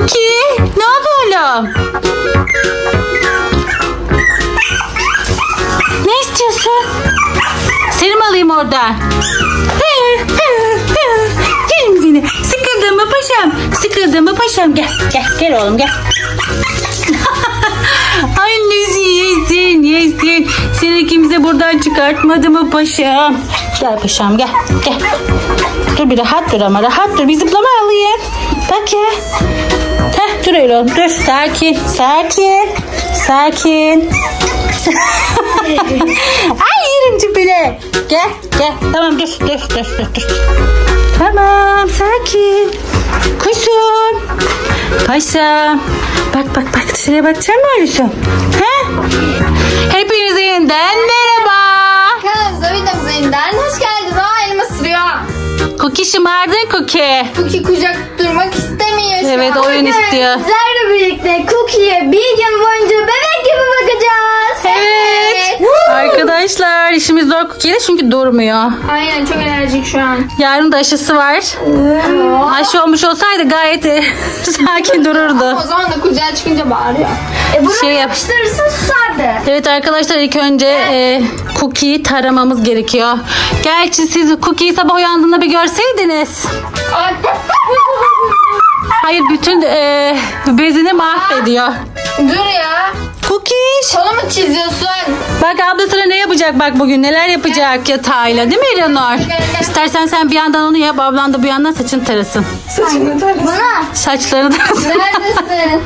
Cookie ne oldu oğlum? Ne istiyorsun? Seni mi alayım oradan? Gelin yine. Sıkıldın mı paşam? Sıkıldın mı paşam? Gel gel gel oğlum gel. Annesi yesin yesin. Seni kimse buradan çıkartmadı mı paşam? Gel paşam gel gel. Dur bir rahat dur ama rahat dur. Bir zıplama alayım. Bak ya. Heh, dur öyle oğlum dur. Sakin sakin. Sakin. Ay yerim tipine. Gel gel. Tamam dur dur dur dur. dur. Tamam sakin. Kuşum. Paşam. Bak bak bak dışarıya bakacak mı Alişan? He? Hepinize yeniden merhaba. Kanalımıza videomuza yeniden hoş geldiniz. Cookie şımardın Cookie. Cookie kucak durmak istemiyor Evet oyun istiyor. Sizlerle birlikte Cookie'ye bir gün boyunca bebek. Arkadaşlar işimiz zor Cookie'yle çünkü durmuyor. Aynen çok enerjik şu an. Yarın da aşısı var. Aşı olmuş olsaydı gayet e, sakin dururdu. O zaman da kucağa çıkınca bağırıyor. E bunu Şey yap- yapıştırırsa susardı. Evet arkadaşlar ilk önce e, Cookie'yi taramamız gerekiyor. Gerçi siz Cookie'yi sabah uyandığında bir görseydiniz. Ay. Hayır bütün e, bezini mahvediyor. Dur ya. Cookie. Kolumu çiziyorsun. Bak abla sana ne yapacak bak bugün neler yapacak yatağıyla değil mi İranur? İstersen sen bir yandan onu yap ablan da bir yandan saçını tarasın. Bana. Saçlarını tarasın. Neredesin?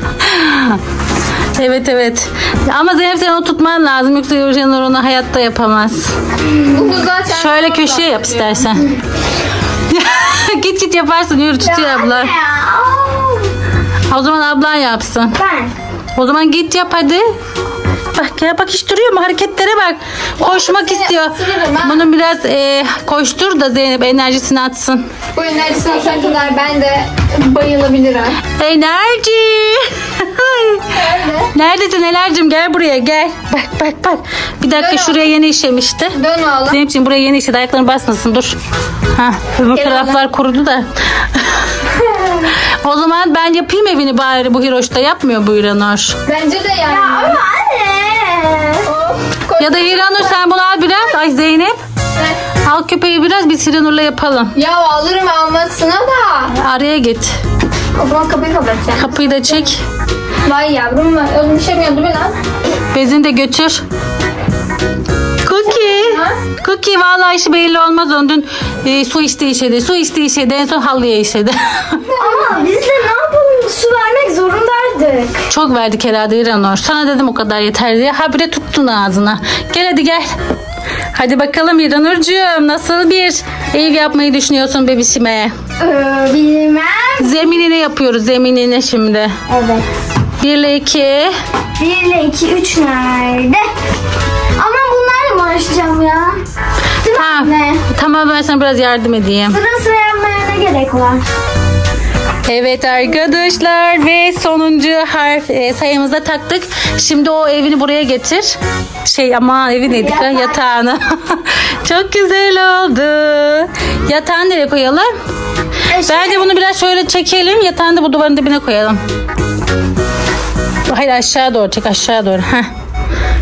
evet evet. Ama Zeynep sen onu tutman lazım yoksa İranur onu hayatta yapamaz. Bunu zaten. Şöyle köşeye yap istersen. git git yaparsın yürü tutuyor abla. O zaman ablan yapsın. Ben. O zaman git yap hadi. Bak ya bak hiç duruyor mu hareketlere bak. Koşmak seni istiyor. ısırırım ha. Bunu biraz e, koştur da Zeynep enerjisini atsın. Bu enerjisine atana kadar ben de bayılabilirim. Enerji. Nerede? Neredesin Eler'cim gel buraya gel. Bak bak bak. Bir dakika Dön şuraya yeni işemişti. Dön oğlum. Zeynep'ciğim buraya yeni işedi ayaklarını basmasın dur. Ha, öbür Gel taraflar kurudu da. O zaman ben yapayım evini bari bu Hiroş'ta yapmıyor bu İranur. Bence de yani. Ya ama anne. Of, Ya da İranur sen bunu al biraz. Ay Zeynep. Al köpeği biraz biz Hiranur'la yapalım. Ya alırım almasına da. Araya git. O zaman kapıyı kapatacağım. Kapıyı da çek. Vay yavrum yaptı lan? Bezini de götür. Cookie. Ha? Cookie vallahi işi belli olmaz onun dün e, su içti işedi. Su içti işedi. En son halıya işedi. Ama biz de ne yapalım su vermek zorundaydık. Çok verdik herhalde İranur. Sana dedim o kadar yeter diye. Habire tuttun ağzına. Gel hadi gel. Hadi bakalım İranurcuğum nasıl bir ev yapmayı düşünüyorsun bebişime? Ee, bilmem. Zeminine yapıyoruz zeminine şimdi. Evet. 1 ile 2. 1 ile 2 3 nerede? Sana biraz yardım edeyim. Sıra sıra yapmaya ne gerek var? Evet arkadaşlar ve sonuncu harf e, sayımıza taktık. Şimdi o evini buraya getir. Şey ama evi neydi? Yatağı. Yatağını. Çok güzel oldu. Yatağını nereye koyalım? Bence bunu biraz şöyle çekelim. Yatağını da bu duvarın dibine koyalım. Hayır aşağı doğru çek aşağı doğru. Heh.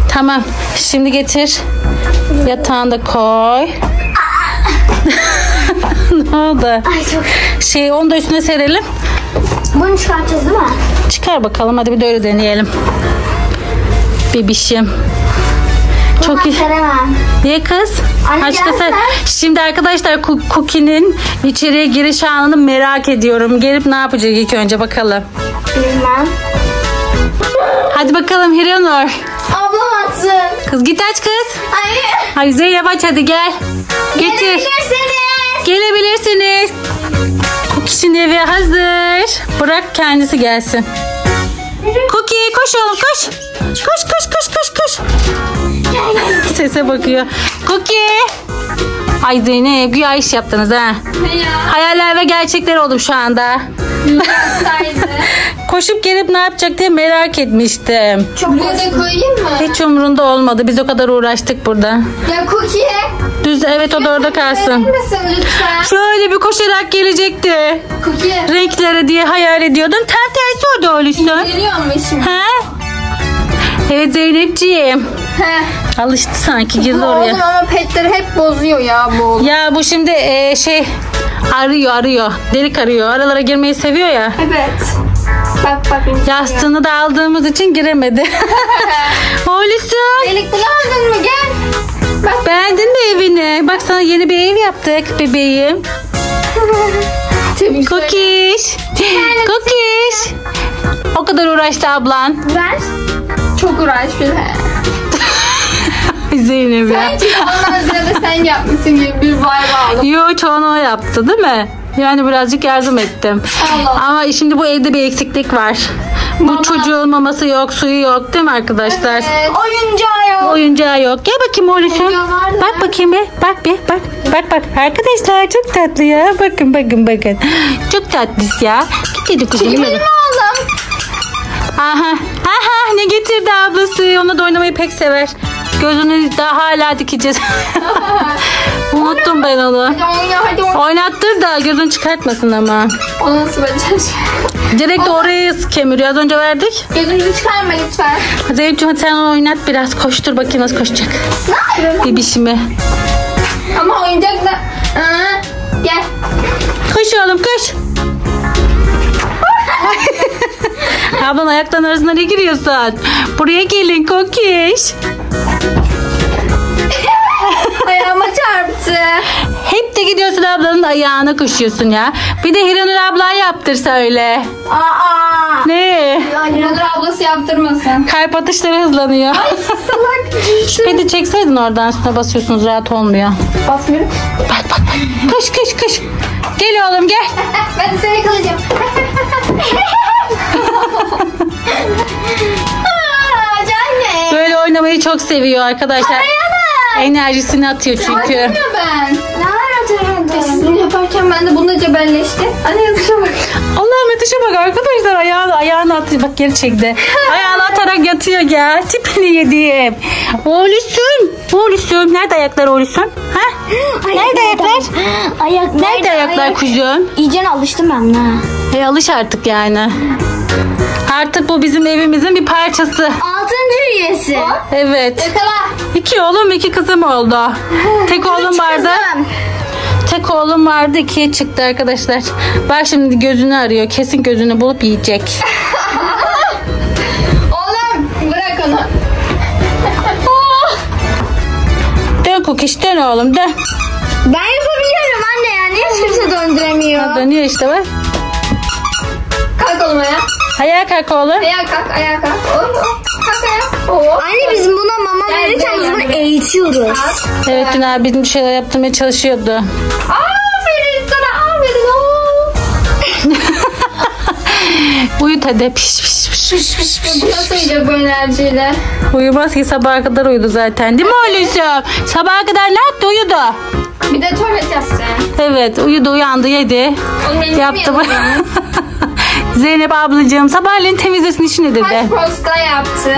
Tamam. Şimdi getir. Yatağını da koy. Oldu? Ay çok. Şey onu da üstüne serelim. Bunu çıkartacağız değil mi? Çıkar bakalım hadi bir de öyle deneyelim. Bebişim. Çok iyi. Seremem. Niye kız? Gel sen-. Şimdi arkadaşlar Cookie'nin içeriye giriş anını merak ediyorum. Gelip ne yapacak ilk önce bakalım. Bilmem. Hadi bakalım Hiranur. Ablam atsın. Kız git aç kız. Ay. Hadi Zeynep aç hadi gel. Getir. Gelebilirsiniz. Gelebilirsiniz. Cookie'sin evi hazır. Bırak kendisi gelsin. Cookie koş oğlum koş. Koş koş koş koş koş. Sese bakıyor. Cookie. Ay Zeynep güya iş yaptınız ha. Hayaller ve gerçekler oldum şu anda. Koşup gelip ne yapacak diye merak etmiştim. Çok Buraya da koyayım mı? Hiç umurunda olmadı. Biz o kadar uğraştık burada. Ya Cookie. Düz evet o da orada kalsın. Verir misin lütfen? Şöyle bir koşarak gelecekti. Cookie. Renkleri diye hayal ediyordum. Tam tersi mu şimdi? Ha? Evet Zeynepciğim. He. Alıştı sanki girdi Oğlum oraya. ama petleri hep bozuyor ya bu oğlum. Ya bu şimdi e, şey arıyor arıyor. Delik arıyor. Aralara girmeyi seviyor ya. Evet. Bak bak. Yastığını da aldığımız için giremedi. Oğluşum. Delik bulandın mı? Gel. Bak. Beğendin mi evini? Bak sana yeni bir ev yaptık bebeğim. Tabii. Cookies. Cookies. O kadar uğraştı ablan. Ver. Çok uğraşmış. Zeynep ya. Bence ondan ziyade sen yapmışsın gibi bir vibe aldım. Yo çoğunu o yaptı değil mi? Yani birazcık yardım ettim. Allah. Ama şimdi bu evde bir eksiklik var. Bu Mama. çocuğun maması yok, suyu yok değil mi arkadaşlar? Evet. Oyuncağı yok. Oyuncağı yok. Gel bakayım da. Bak bakayım bir. Bak bir. Bak. Bak bak. Arkadaşlar çok tatlı ya. Bakın bakın bakın. Çok tatlış ya. Git dedi. Benim yürü. oğlum. Aha. Aha ne getirdi ablası. Onu da oynamayı pek sever. Gözünü daha hala dikeceğiz. Unuttum ben onu. Hadi oyna hadi oyna. Oynattır da gözünü çıkartmasın ama. O nasıl becereceğim? Direkt orayı kemiriyor. Az önce verdik. Gözümüzü çıkarma lütfen. Zeynep'ciğim sen onu oynat biraz. Koştur bakayım nasıl koşacak. Ne yapıyorsun? Bebişimi. Ama oyuncak da... Aa, gel. Koş oğlum koş. Ablan ayakların arasına ne giriyorsun? Buraya gelin kokiş. Ayağıma çarptı. Hep de gidiyorsun ablanın ayağına koşuyorsun ya. Bir de Hiranur ablan yaptırsa öyle. Aa. Ne? Anneler ablası yaptırmasın. Kalp atışları hızlanıyor. Salak. Pedi çekseydin oradan üstüne basıyorsunuz rahat olmuyor. Basmıyorum. Bak bak bak. Koş koş koş. Gel oğlum gel. ben de seni yakalayacağım. Aa, oynamayı çok seviyor arkadaşlar. Ayağına. Enerjisini atıyor çünkü. Atmıyor ben. Ne atamadım? Bunu yaparken ben de bununla cebelleşti. Anne yazışa bak. Allah'ım Meteş'e bak arkadaşlar ayağını, ayağını atıyor. Bak geri çekti. Ayağını atarak yatıyor ya. Tipini yediğim. Oğlusun. Oğlusun. Nerede ayaklar oğlusun? Ha? Nerede ayaklar? Ayak Nerede ayaklar kuzum? İyice alıştım ben buna. E alış artık yani. Artık bu bizim evimizin bir parçası. Altıncı üyesi. Evet. Yakala. İki oğlum iki kızım oldu. Tek oğlum vardı. Tek oğlum vardı ikiye çıktı arkadaşlar. Bak şimdi gözünü arıyor. Kesin gözünü bulup yiyecek. Oğlum bırak onu. Dön kukiş dön oğlum dön. Ben yapabiliyorum anne ya. Niye kimse döndüremiyor? Dönüyor işte bak. Kalk oğlum ayağa. Ayağa kalk oğlum. Ayağa kalk, ayağa kalk. Oh, Anne biz buna mama verirken biz bunu eğitiyoruz. Evet dün abi bizim bir şeyler yaptırmaya çalışıyordu. Aferin sana, aferin. Oh. Uyut hadi piş piş piş piş piş. piş. Bu nasıl yiyecek bu enerjiyle? Uyumaz ki sabaha kadar uyudu zaten. Değil mi oğlum? Sabaha kadar ne yaptı uyudu. Bir de tuvalet yapsın. Evet uyudu uyandı yedi. Onun elini Yaptı mı? Zeynep ablacığım sabahleyin temizlesin işi nedir de. Kaç posta yaptı.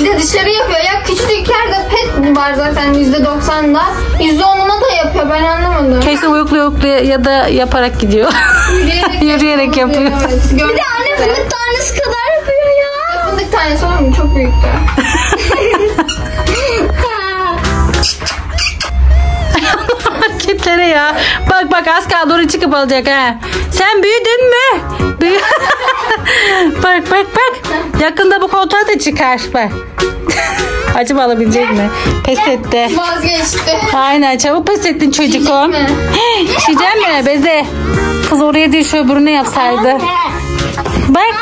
Bir de dışarı yapıyor. Ya küçücük yerde pet var zaten %90'da. %10'una da yapıyor. Ben anlamadım. Kesin uyuklu uyuklu ya da yaparak gidiyor. Yürüyerek, Yürüyerek yapıyor. Evet, Bir de anne fındık tanesi kadar yapıyor ya. Fındık tanesi olur mu? Çok büyüktü. Hareketlere ya. Bak bak az kaldı oraya çıkıp alacak ha. Sen büyüdün mü? Büyü bak bak bak. Yakında bu koltuğa da çıkar. Bak. Acaba alabilecek mi? Pes etti. Vazgeçti. Aynen çabuk pes ettin çocukum. mi? İçecek mi? Beze. Kız oraya değil şu öbürüne yapsaydı. Bak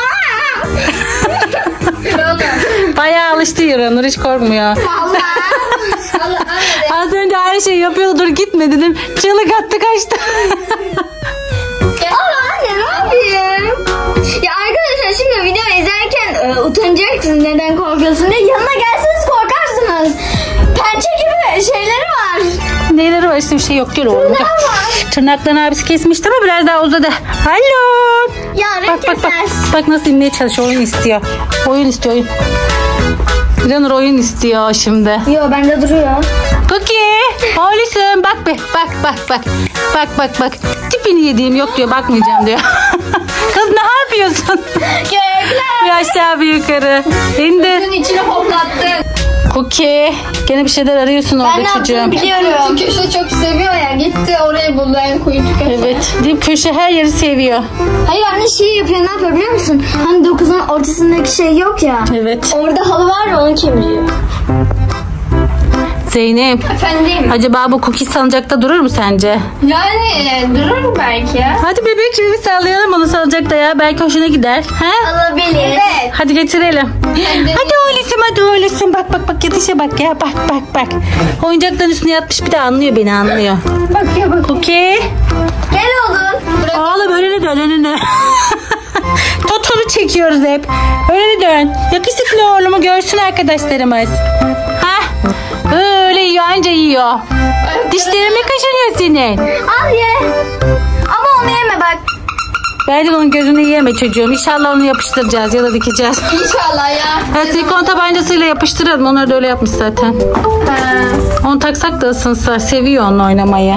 bayağı alıştı Yuranur hiç korkmuyor. Allah. Az önce aynı şey yapıyordu dur gitme dedim. Çığlık attı kaçtı. Anne ne yapayım? Ya arkadaşlar şimdi video izlerken e, utanacaksınız neden korkuyorsun diye. Yanına gelseniz korkarsınız. Pençe gibi şeyleri var. Neleri var işte bir şey yok gel oğlum. Gel. Tırnaklarını abisi kesmişti ama biraz daha uzadı. Alo. Yarın Bak bak bak. Bak nasıl inmeye çalışıyor. Oyun istiyor. Oyun istiyor oyun. Planur oyun istiyor şimdi. Yo bende duruyor. Cookie. Oğlum bak be. Bak bak bak. Bak bak bak. Tipini yediğim yok diyor. Bakmayacağım diyor. Kız ne yapıyorsun? Gel aşağı bir yukarı. İndir. Bunun içine hoplattın. Cookie. Gene bir şeyler arıyorsun orada Ben ne çocuğum. yaptığımı biliyorum. Köşe çok seviyor ya. Gitti orayı buldu en kuytu köşe. Evet. Dip köşe her yeri seviyor. Hayır anne şey yapıyor ne yapıyor biliyor musun? Hani dokuzun ortasındaki şey yok ya. Evet. Orada halı var ya onu kemiriyor. Zeynep. Efendim. Acaba bu cookie salıncakta durur mu sence? Yani durur belki. Hadi bebek şimdi bir sallayalım onu salıncakta ya. Belki hoşuna gider. He? Alabilir. Evet. Hadi getirelim. Hadi. Hadi oğlum hadi oğlum. Bak bak bak yatışa bak ya. Bak bak bak. Oyuncakların üstüne yatmış bir de anlıyor beni anlıyor. Bakıyor bak. Cookie. Gel oğlum. Oğlum önüne dön önüne. Totonu çekiyoruz hep. Önüne dön. Yakışıklı oğlumu görsün arkadaşlarımız. Ha? Öyle yiyor anca yiyor. Dişlerimi kaşınıyor senin. Al ye. Ama onu yeme bak. Bence onun gözünü yeme çocuğum. İnşallah onu yapıştıracağız ya da dikeceğiz. İnşallah ya. Ha, silikon tabancasıyla yapıştıralım. Onlar da öyle yapmış zaten. Ha. Onu taksak da ısınsa. Seviyor onunla oynamayı.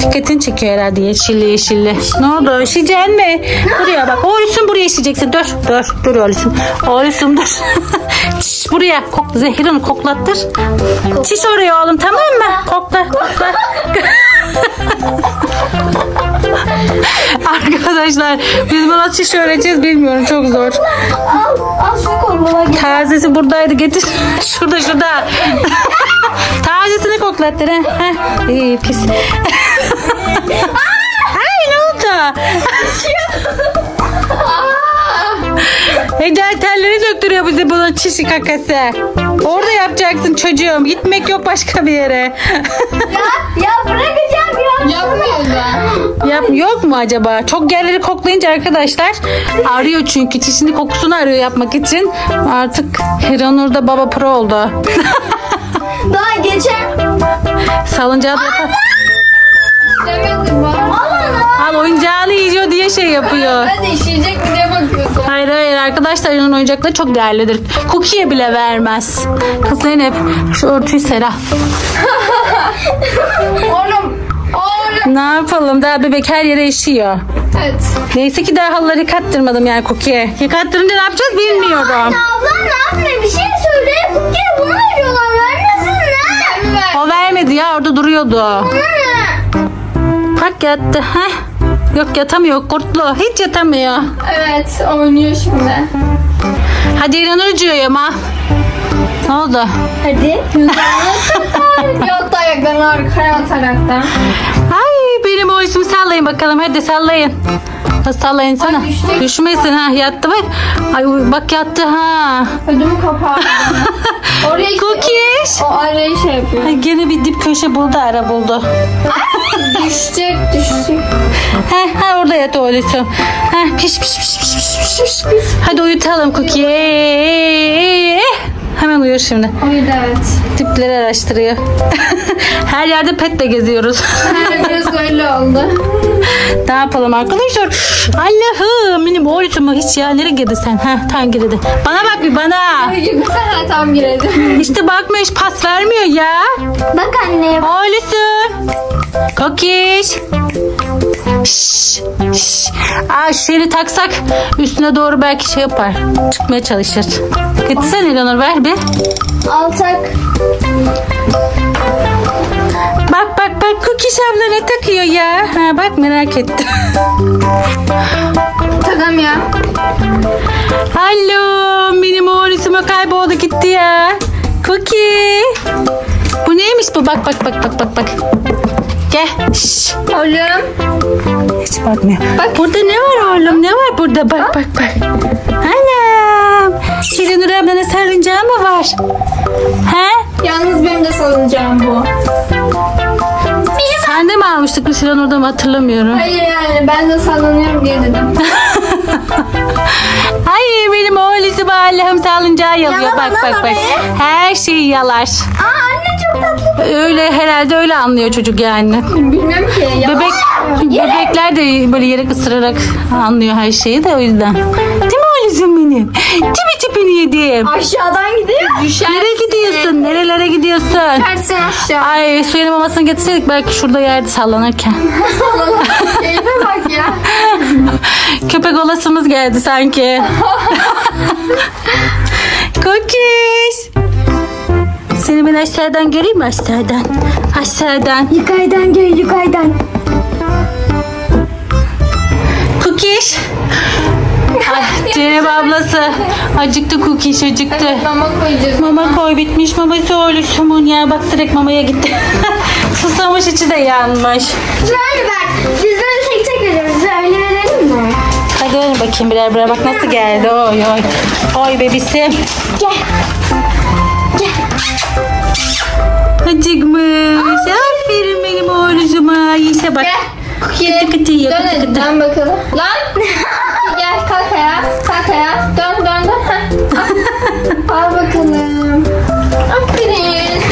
Dikkatini çekiyor herhalde yeşilli yeşilli. Ne oldu? Üşüyeceksin mi? Buraya bak. Oğlum buraya işeyeceksin. Dur. Dur. Dur oğlum. Oğlum dur. Şş, buraya. Kok, Zehir onu koklattır. Çiş oraya oğlum tamam mı? Kokla. Kokla. Arkadaşlar biz buna çiş öğreteceğiz bilmiyorum çok zor. Al. Al şu gel. Tazesi buradaydı getir. şurada şurada. Tazesini koklattır ha. ha. İyi pis. Ay ne oldu? Ecel telleri döktürüyor bize bunun çişi kakası. Orada yapacaksın çocuğum. Gitmek yok başka bir yere. Ya, ya bırakacağım ya. Yapmıyor da. Yap, yok mu acaba? Çok yerleri koklayınca arkadaşlar arıyor çünkü çişini kokusunu arıyor yapmak için. Artık Hiranur da baba pro oldu. Daha geçen. Salıncağı da. Al oyuncağını yiyor diye şey yapıyor. Ben de işeyecek mi diye bakıyorsun. Hayır hayır arkadaşlar onun oyuncakları çok değerlidir. Cookie'ye bile vermez. Kız Zeynep şu örtüyü ser al. Oğlum. Oğlum. Ne yapalım daha bebek her yere işiyor. Evet. Neyse ki daha halıları yıkattırmadım yani Cookie'ye. Yıkattırınca ne yapacağız bilmiyorum. Ablam ne yapmıyor? Bir şey söyle. Kukiye bunu veriyorlar. Vermesinler. Ben ver. O vermedi ya orada duruyordu. Bak yattı. Heh. Yok yatamıyor kurtlu. Hiç yatamıyor. Evet oynuyor şimdi. Hadi İlhanurcuğum ama. Ne oldu? Hadi. Yattı ayaklarını arkaya atarak da. Ay benim o ismi sallayın bakalım. Hadi sallayın. Sallayın sana. Ay. Düşmesin ha yattı bak. Ay bak yattı ha. Ödümü kapattı. Oraya işte, Cookies. o, o arayı şey yapıyor. Ay gene bir dip köşe buldu ara buldu. düşecek düşecek. He he orada yat oğlum. He piş piş piş piş piş piş piş. Hadi uyutalım Cookie. Hemen uyur şimdi. Oydu evet. Tipleri araştırıyor. Her yerde petle geziyoruz. Her biraz öyle oldu. ne yapalım arkadaşlar? Allah'ım benim oğlum hiç ya nereye girdin sen? Ha tam girdi. Bana bak bir bana. Sen tam girelim. İşte bakma hiç pas vermiyor ya. Bak anne. Oğlusun. Kokiş. Şşş, şşş. Aa şu yeri taksak üstüne doğru belki şey yapar. Çıkmaya çalışır. Gitsene İlhanur ver bir. Altak. Bak bak bak Kokiş abla ne takıyor ya. Ha, bak merak ettim. Tamam ya. Alo benim oğlum kayboldu gitti ya. Cookie. Bu neymiş bu? Bak bak bak bak bak bak. Gel. Şşş. Oğlum. Hiç bakmıyor. Bak burada ne var oğlum? Ne var burada? Bak bak bak. Anam. Şirinur ablana sarıncağı mı var? He? Yalnız benim de salınacağım bu. Sen de mi almıştık bir Şirin orada mı hatırlamıyorum. Hayır yani ben de sallanıyorum diye dedim. Ay benim oğlum Allah'ım salıncağı yalıyor. Yalama Bak bak bak. Her şeyi yalar. Aa anne çok tatlı. Öyle herhalde öyle anlıyor çocuk yani. Bilmem ki. Ya. Bebek bebekler de böyle yere ısırarak anlıyor her şeyi de o yüzden. Değil mi oğlum benim? Tipi tipini yedim. Aşağıdan gidiyor. Nereye gidiyorsun? Nerelere gidiyorsun? Tersin aşağı. Ay suyun mamasını getirseydik belki şurada yerde sallanırken. Keyfe bak ya. Köpek olasımız geldi sanki. Cookies. Seni ben aşağıdan göreyim mi aşağıdan? Aşağıdan. Yukarıdan gel yukarıdan. Cookies. Ay, Zeynep ablası. Acıktı Cookies acıktı. Mama koyacağız. Mama koy bitmiş babası oğluşumun ya bak direkt mamaya gitti. Susamış içi de yanmış. Şöyle bak. Biz böyle tek tek veriyoruz. Bize öyle verelim mi? Hadi verin bakayım birer birer bak nasıl geldi oy oy. Oy bebisim. Gel. Gel. Acıkmış. Aferin benim oğluşuma. Yiyse bak. Gel. Kukiye. Kıtı kıtı yiyor, Dön dön bakalım. Lan. Gel ayağa. Dön dön dön. Heh. Al bakalım. Aferin.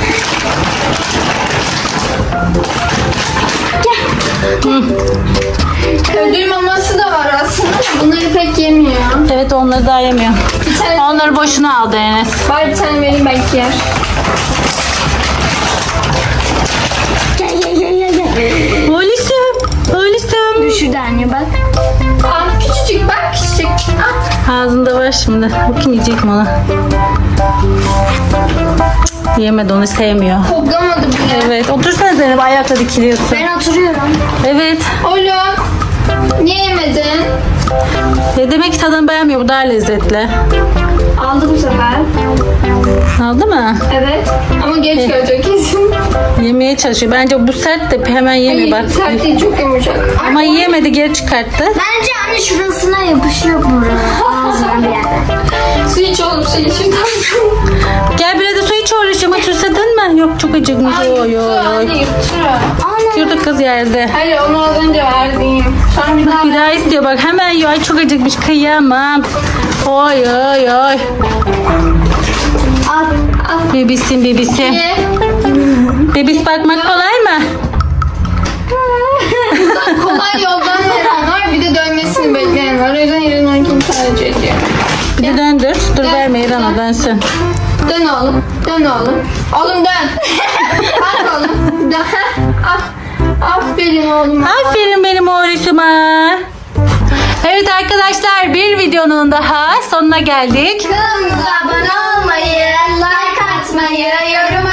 Ödül maması da var aslında da bunları pek yemiyor. Evet onları daha yemiyor. Bir tane Onları boşuna aldı Enes. var bir tane vereyim belki yer. Gel gel gel gel. gel. Var şimdi. Bakayım yiyecek mi? Cık, Yemedi onu sevmiyor. Koklamadı bile. Evet otursana Zeynep ayakta dikiliyorsun. Ben oturuyorum. Evet. Oğlum. Niye yemedin? Ne demek ki tadını beğenmiyor bu daha lezzetli. Aldı bu sefer. Aldı mı? Evet. Ama geç gelecek kesin. Yemeye çalışıyor. Bence bu sert de hemen yemiyor bak. sert değil çok yumuşak. Ama yiyemedi geri çıkarttı. Bence anne şurasına yapışıyor buraya. Su iç oğlum su iç. Gel biraz da su iç oğluşum. Aç susadın mı? Yok çok acıkmış. Ay Oy yuttu oy anne yuttu. Yurdu kız yerde. Hayır onu az önce verdim. Sonra bir daha Bir daha istiyor bak hemen yiyor. Ay çok acıkmış kıyamam. Oy oy oy. Al. Bebisim bebisim. Ye. Bebis bakmak kolay mı? Kolay yoldan veren var bir de dönmesini bekleyen var. O yüzden 12 tercih ediyor. Bir de döndür. Dur Gel. verme İrana dönsün. Dön oğlum. Dön oğlum. Oğlum dön. Al oğlum. Dön. Al. Aferin oğlum. Aferin benim oğluşuma. Evet arkadaşlar bir videonun daha sonuna geldik. Kanalımıza abone olmayı, like atmayı, yorum